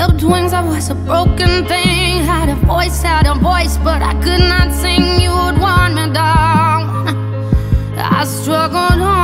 Clipped wings, I was a broken thing. Had a voice, had a voice, but I could not sing. You would want me down. I struggled on